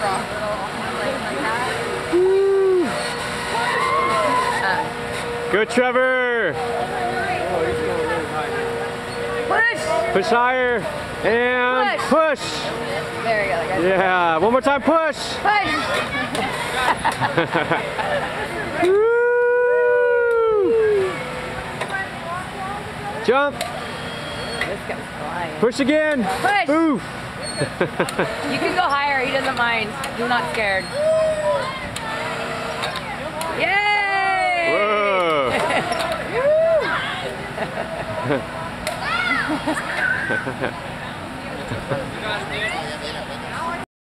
frog little like, like that. Go Trevor! Push! Push higher and push. There you go. Guys. Yeah, one more time, push. Push! Woo! Jump, This guy's flying. push again. Push! Oof. You can go higher. He doesn't mind. He's not scared. Yay! Whoa.